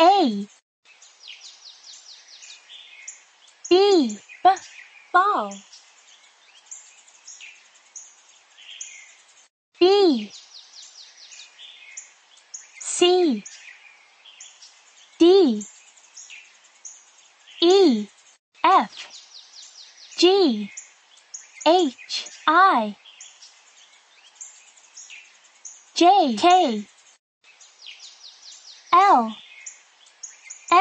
A. B. B ball B. C. D. E. F. G. H. I. J. K. L